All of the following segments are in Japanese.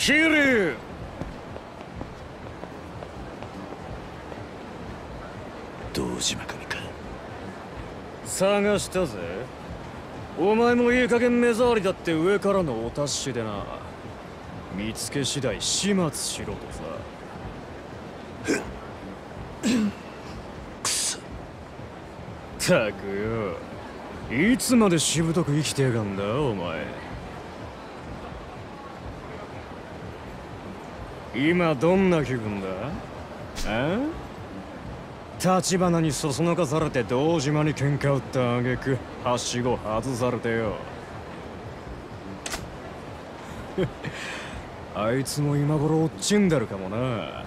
桐生堂島組か。探したぜ。お前もいい加減目障りだって上からのお達しでな。見つけ次第始末しろとさ。くそ。たくよ。いつまでしぶとく生きてやがんだお前今どんな気分だ？あ立花にそそのかされて堂島に喧嘩売った挙句はしご外されてよ。あいつも今頃落ちんでるかもな。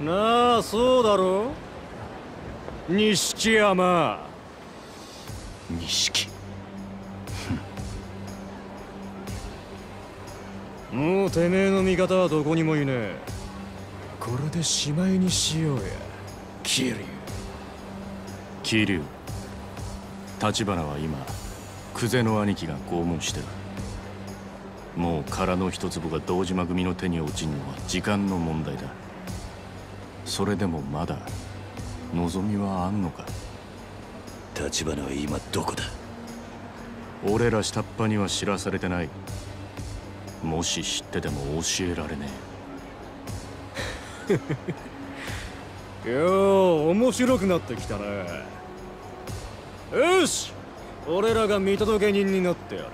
なあそうだろ錦山。錦？もうてめえの味方はどこにもいねえ。これでしまいにしようや。桐生桐生立花は今久世の兄貴が拷問してる。もう殻の一粒が堂島組の手に落ちんのは時間の問題だ。それでもまだ望みはあんのか。立花は今どこだ？俺ら下っ端には知らされてないもし知ってても教えられね よう面白くなってきたなよし俺らが見届け人になってやる。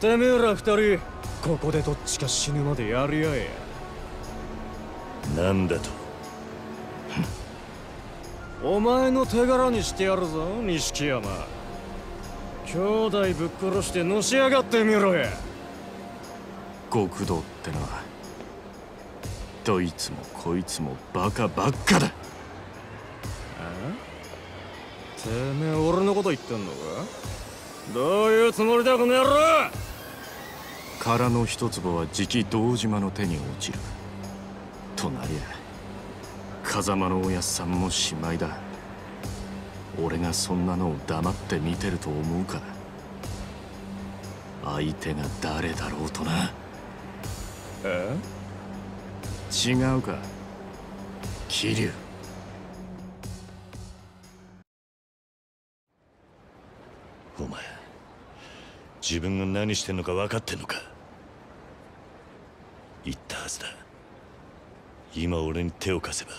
てめえら二人ここでどっちか死ぬまでやり合え。なんだと？お前の手柄にしてやるぞ錦山。兄弟ぶっ殺してのし上がってみろや極道ってのはどいつもこいつもバカばっかだ。てめえ俺のこと言ってんのか？どういうつもりだこの野郎？殻の一粒はじき堂島の手に落ちる。となりゃ風間のおやっさんもしまいだ。俺がそんなのを黙って見てると思うか相手が誰だろうとなえ？違うか。桐生。お前自分が何してんのか分かってんのか？言ったはずだ。今俺に手を貸せば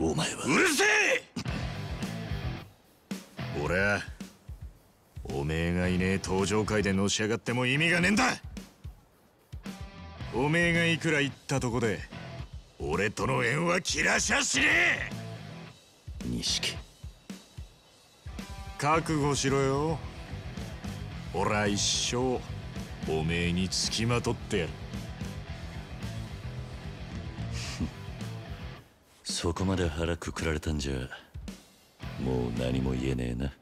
お前は。うるせえ！俺はおめえがいねえ登場会でのし上がっても意味がねえんだおめえがいくら言ったとこで俺との縁は切らしゃしねえ！錦。覚悟しろよ。俺は一生おめえにつきまとってやる。そこまで腹くくられたんじゃもう何も言えねえな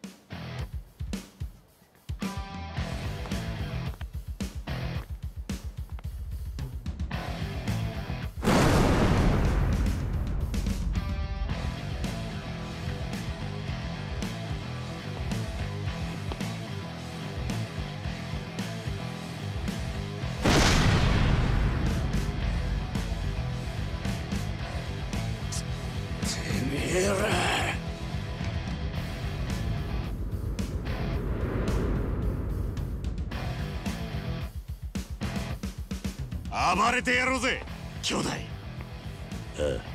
暴れてやろうぜ兄弟ああ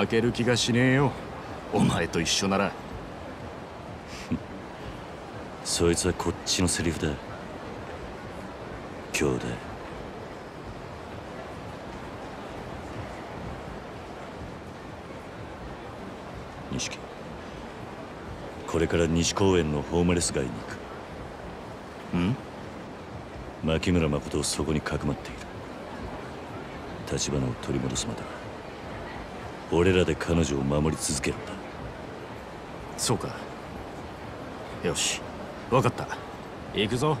負ける気がしねえよ。お前と一緒なら。そいつはこっちのセリフだ。兄弟錦。これから西公園のホームレス街に行く。ん？牧村誠をそこにかくまっている。立花を取り戻すまでは俺らで彼女を守り続けるんだ。そうか。よし。分かった。行くぞ。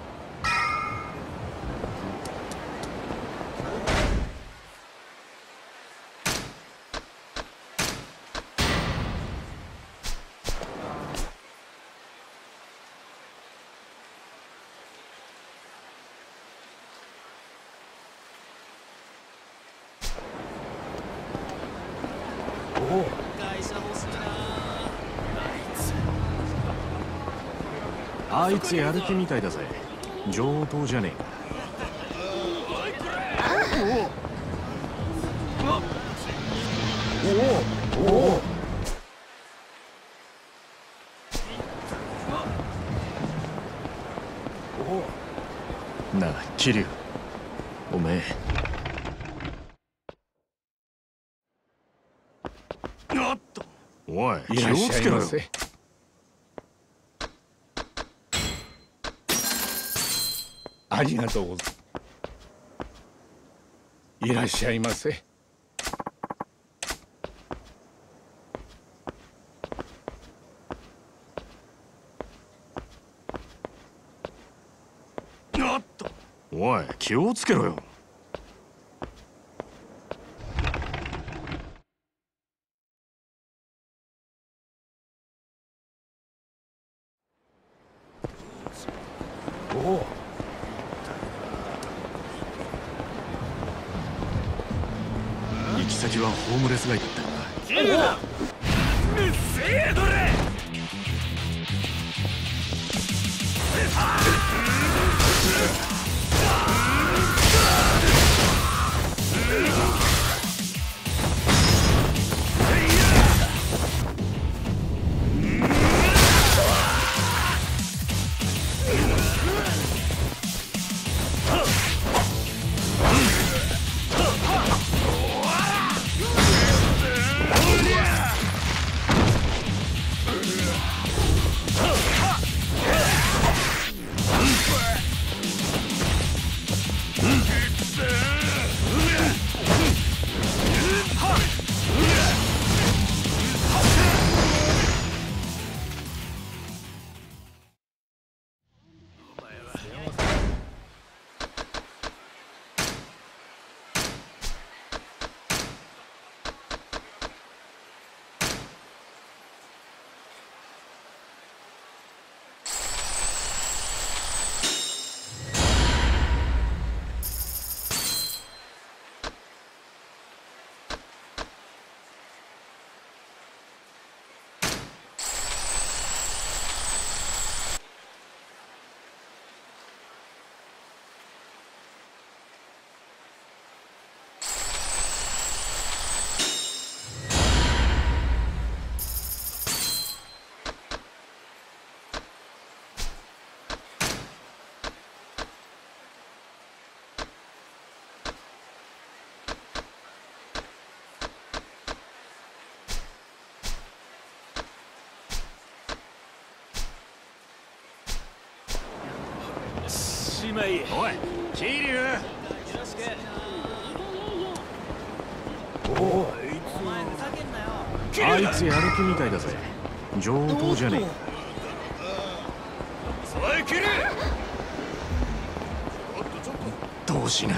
あいつやる気みたいだぜ。上等じゃねえ。かなあ桐生おめえおっとおい気をいらっしつけろよゃいませ。ありがとうございます。いらっしゃいませ。おい気をつけろよまいおい桐生あいつやる気みたいだぜ。上等じゃねえ。かおい桐どうしな。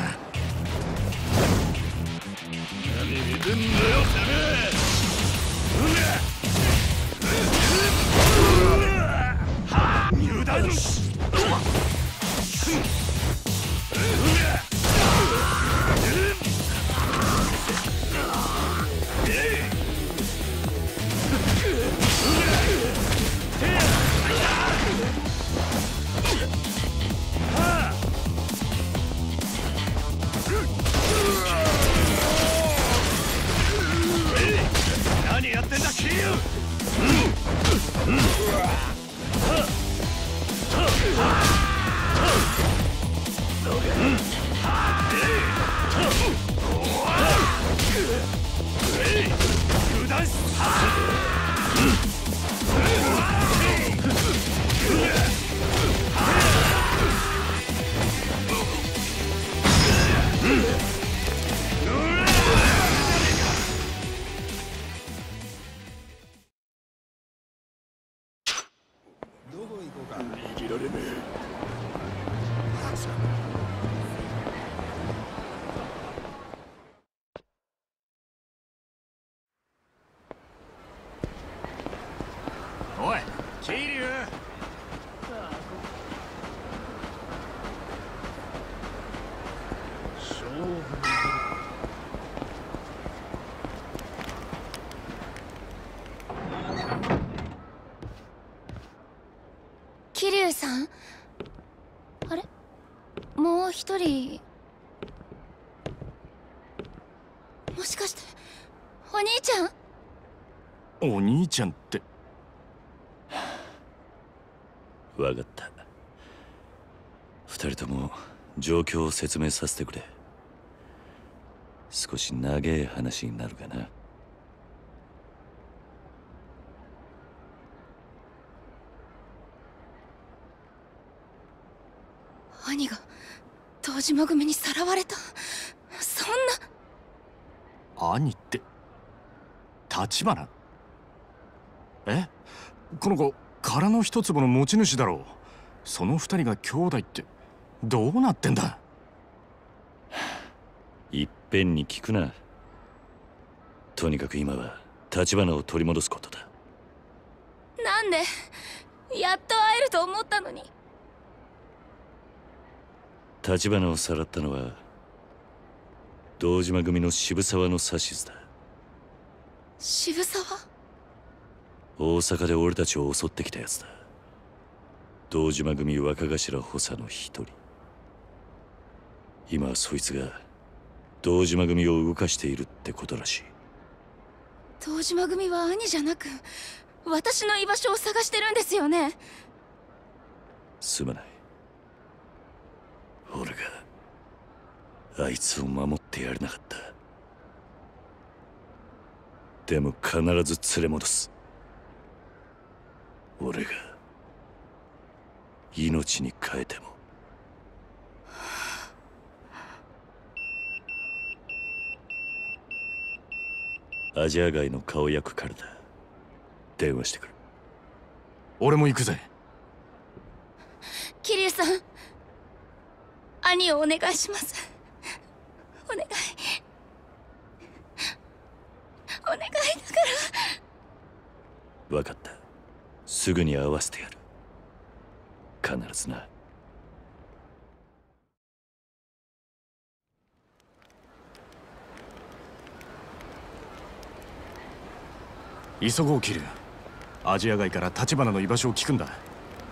何見てんだよてめえ。油断しお兄ちゃんって。わかった。二人とも状況を説明させてくれ。少し長え話になるかな。兄が堂島組にさらわれた。そんな。兄って。立花え？この子殻の一粒の持ち主だろう。その二人が兄弟ってどうなってんだ？いっぺんに聞くな。とにかく今は立花を取り戻すことだ。なんでやっと会えると思ったのに。立花をさらったのは堂島組の渋沢の指図だ。渋沢？大阪で俺たちを襲ってきたやつだ。堂島組若頭補佐の一人。今はそいつが堂島組を動かしているってことらしい。堂島組は兄じゃなく私の居場所を探してるんですよね。すまない。俺があいつを守ってやれなかった。でも必ず連れ戻す俺が命に変えても。アジア街の顔役からだ。電話してくる。俺も行くぜ。桐生さん兄をお願いします。お願い。お願いだから。分かったすぐに会わせてやる。必ずな。急ごう桐生アジア街から立花の居場所を聞くんだ。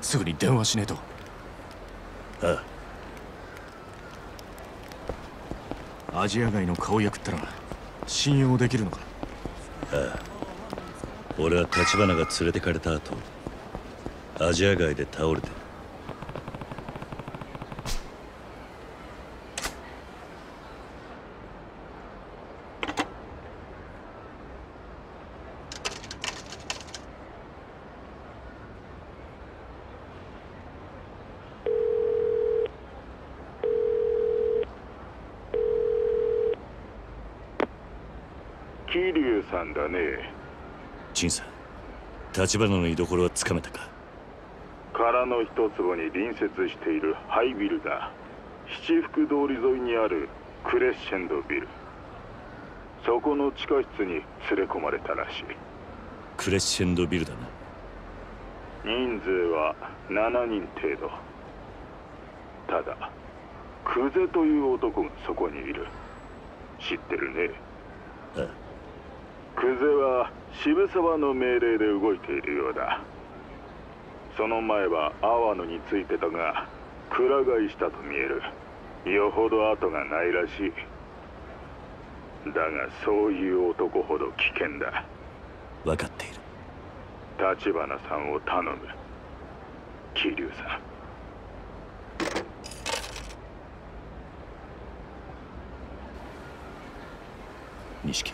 すぐに電話しねえと。ああ。アジア街の顔役ってのは信用できるのか。俺は立花が連れてかれた後アジア街で倒れてる。桐生さんだね。陳さん橘の居所はつかめたか？空の一坪に隣接しているハイビルだ七福通り沿いにあるクレッシェンドビル。そこの地下室に連れ込まれたらしい。クレッシェンドビルだな。人数は7人程度。ただクゼという男がそこにいる。知ってるね？あクゼは渋沢の命令で動いているようだその前は阿波野についてたがくら替えしたと見える。よほど後がないらしい。だがそういう男ほど危険だ。分かっている。立花さんを頼む。桐生さん。錦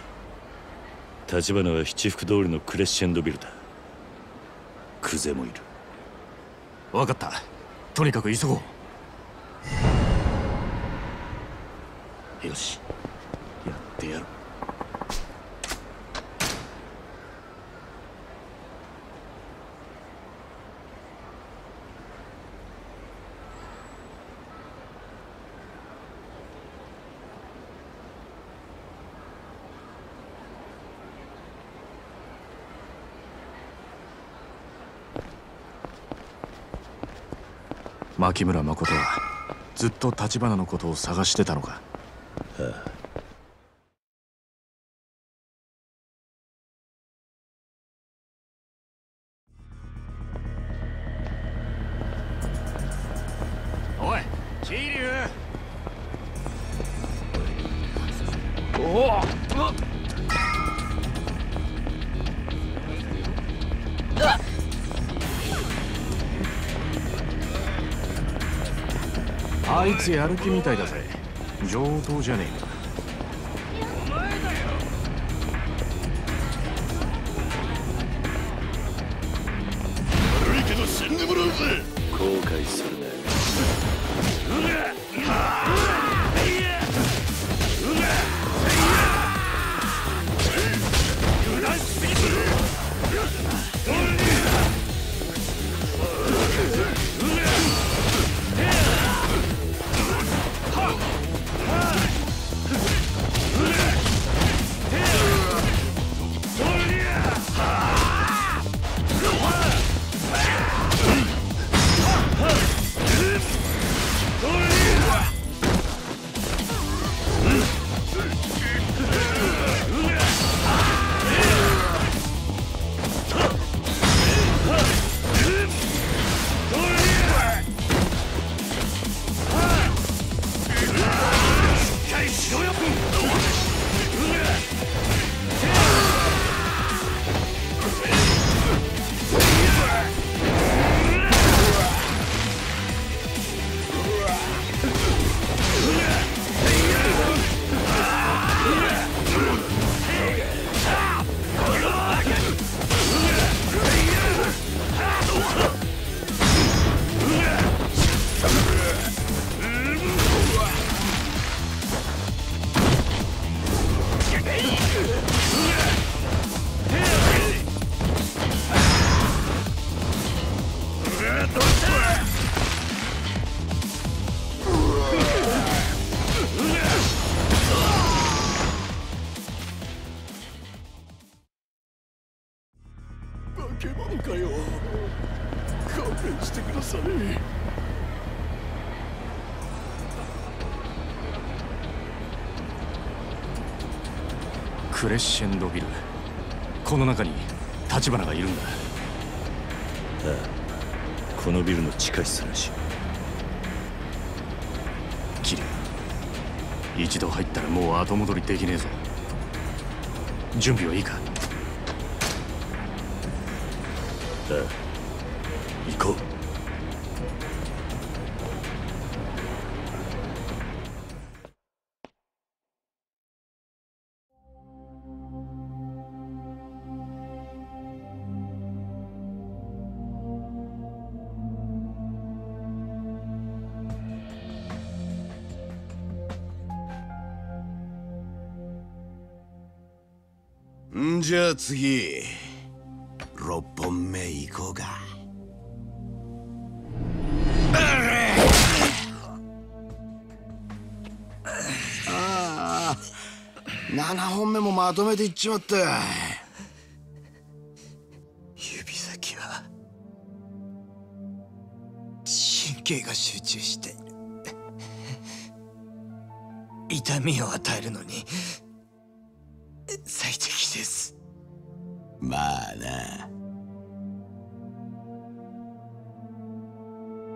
立花は七福通りのクレッシェンドビルだ。クゼもいる分かった。とにかく急ごう。よし。やってやろう。牧村誠はずっと橘のことを探してたのか？あいつやる気みたいだぜ。上等じゃねえか。クレッシェンドビル。この中に立花がいるんだ。このビルの地下室らしい。桐生一度入ったらもう後戻りできねえぞ。準備はいいか？ああ次6本目行こうか。ああ7本目もまとめていっちまった。指先は神経が集中して痛みを与えるのに最適です。まあな。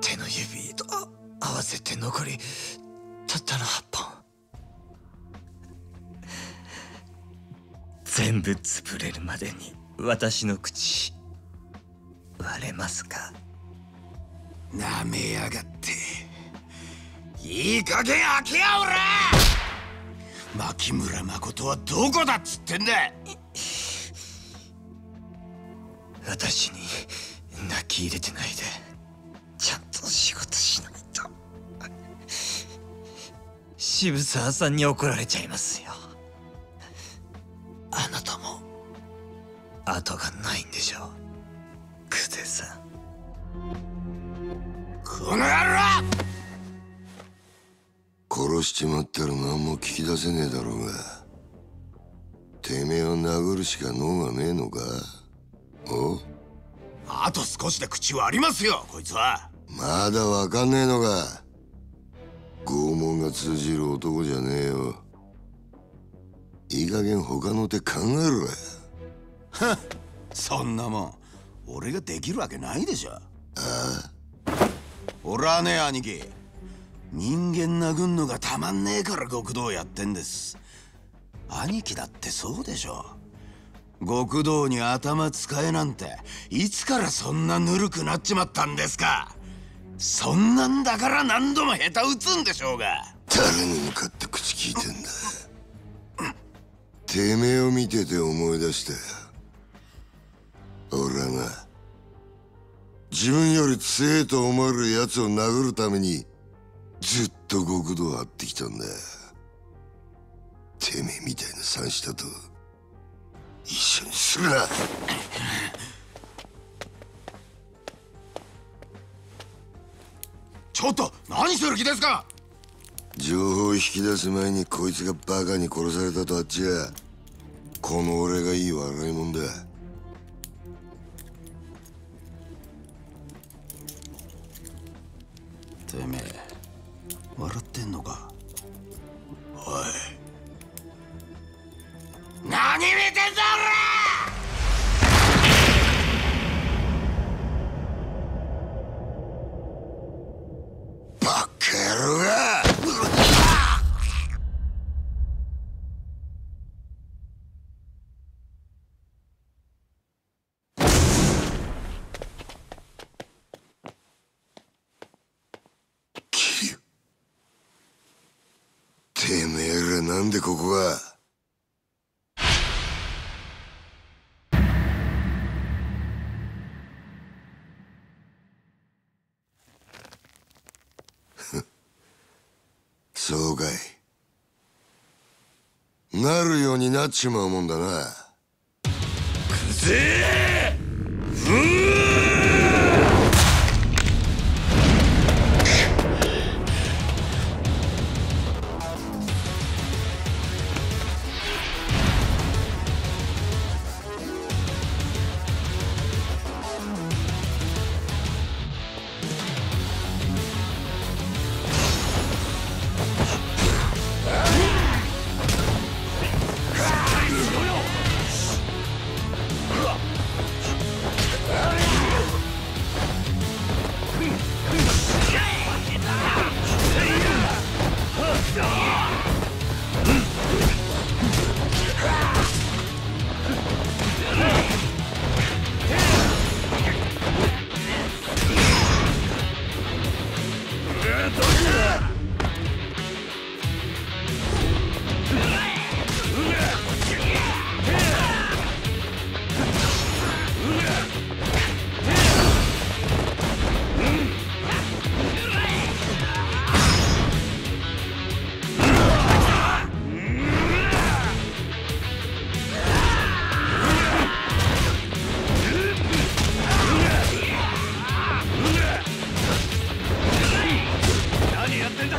手の指と合わせて残りたったの8本。全部潰れるまでに私の口割れますか？なめやがって。いい加減開けやおら牧村誠はどこだっつってんだ私に泣き入れてないで。ちゃんと仕事しないと。渋沢さんに怒られちゃいますよ。あなたも後がないんでしょう。久世さん。この野郎！殺しちまったら何も聞き出せねえだろうが。てめえを殴るしか脳がねえのか？おあと少しで口割りますよこいつは。まだわかんねえのか。拷問が通じる男じゃねえよ。いい加減他の手考えろやそんなもん俺ができるわけないでしょ。ああ。俺はね兄貴。人間殴んのがたまんねえから極道やってんです。兄貴だってそうでしょ極道に頭使えなんていつからそんなぬるくなっちまったんですか？そんなんだから何度も下手打つんでしょうが。誰に向かって口聞いてんだてめえを見てて思い出したよ俺はな自分より強えと思える奴を殴るためにずっと極道を張ってきたんだ。てめえみたいな三下と一緒にするな。ちょっと何する気ですか？情報を引き出す前にこいつがバカに殺されたとあっちゃこの俺がいい笑いもんだになっちまうもんだな。ろ戦だ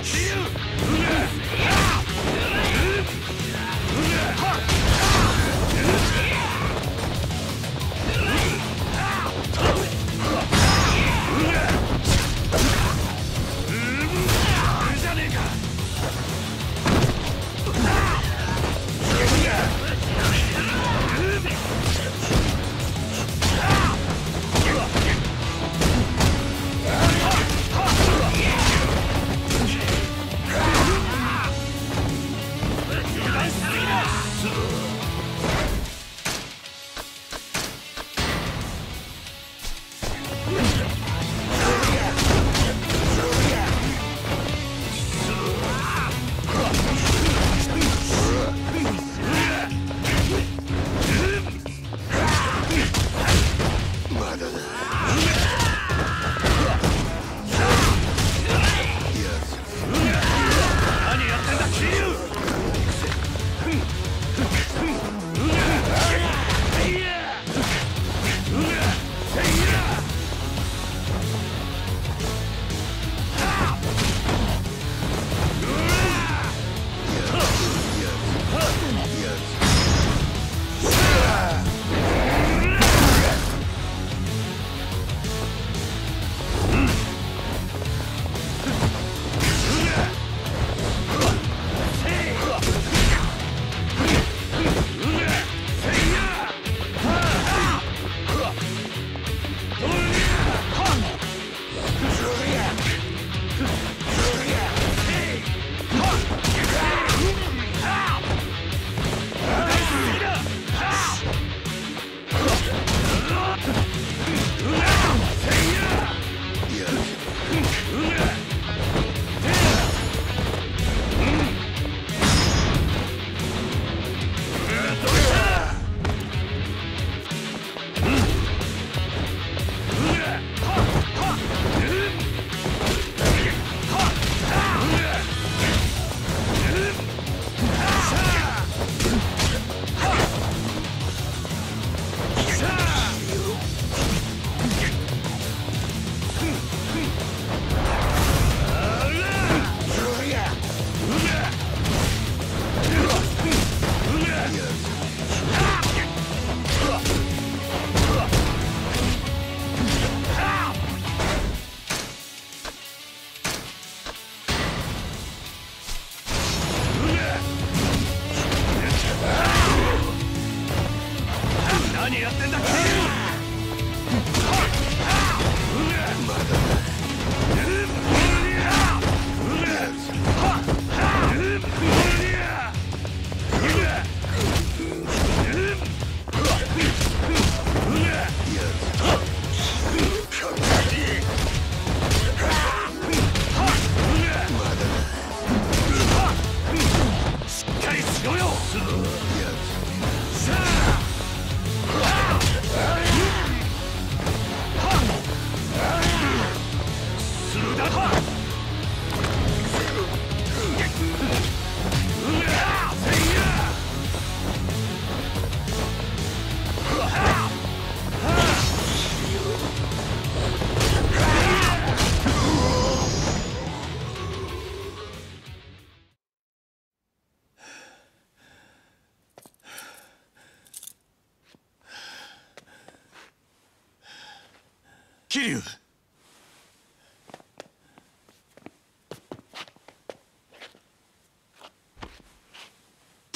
桐生。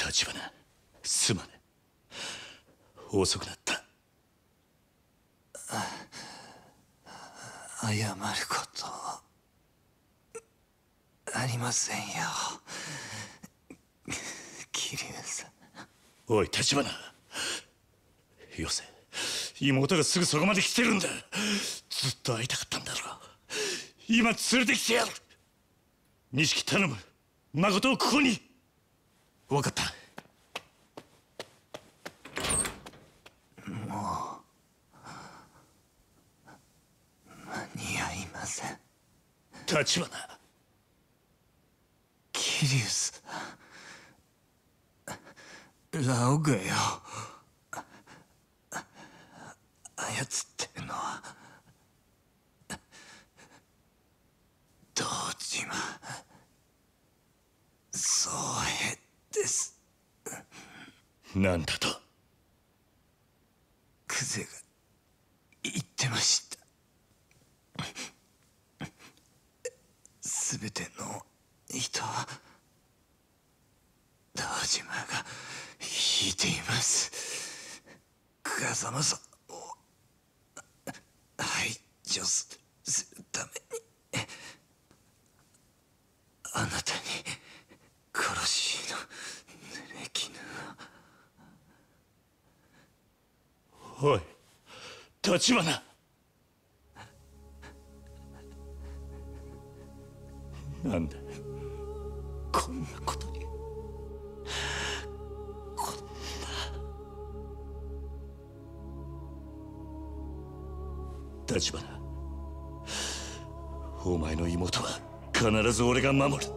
立花すまね。遅くなった。謝ることありませんよ。桐生さん。おい立花。よせ。妹がすぐそこまで来てるんだずっと会いたかったんだろ今連れてきてやる。錦頼む。誠をここに。分かった。間に合いません。立花。桐生さんラオグよ操ってるのは堂島宗平です。なんだと。クゼが言ってました。全ての人は堂島が引いています。風間さんを排除するためにあなたに殺しの濡れ衣をおい立花。なんだこんなことに。こんな。立花。お前の妹は必ず俺が守る。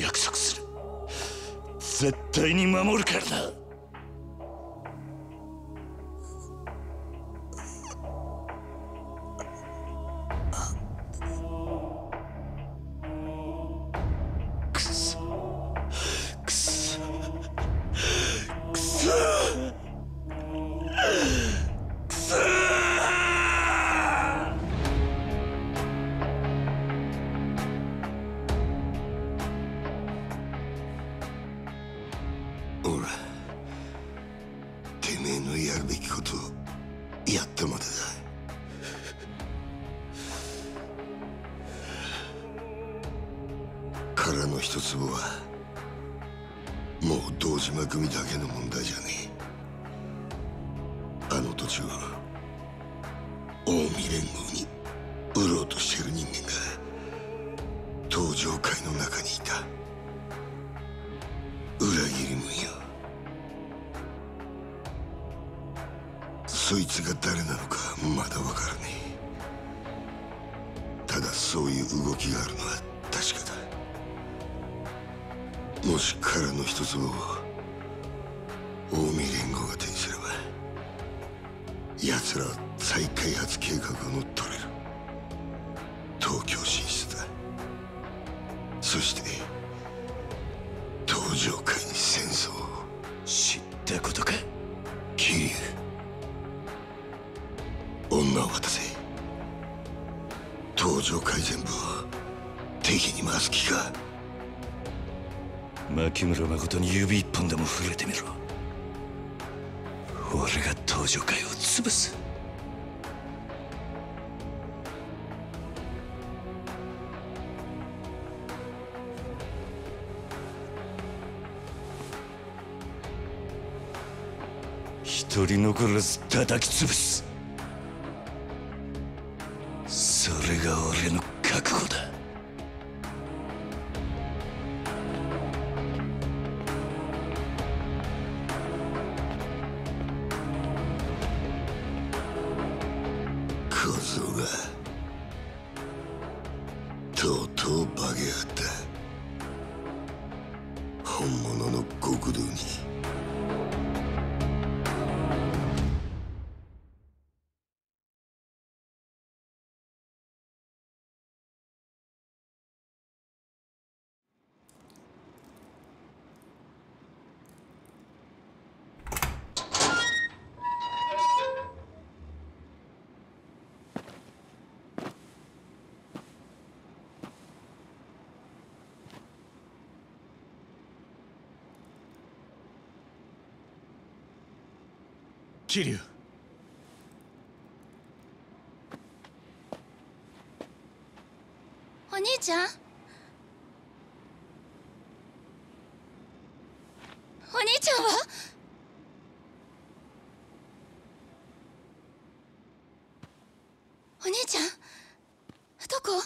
約束する。絶対に守るからな。そして東上界に戦争を。知ったことか？桐生女を渡せ。東上界全部を敵に回す気か？牧村誠に指一本でも触れてみろ。俺が東上界を潰す取り残らず叩き潰す。桐生お兄ちゃん？お兄ちゃんは？お兄ちゃん？どこ？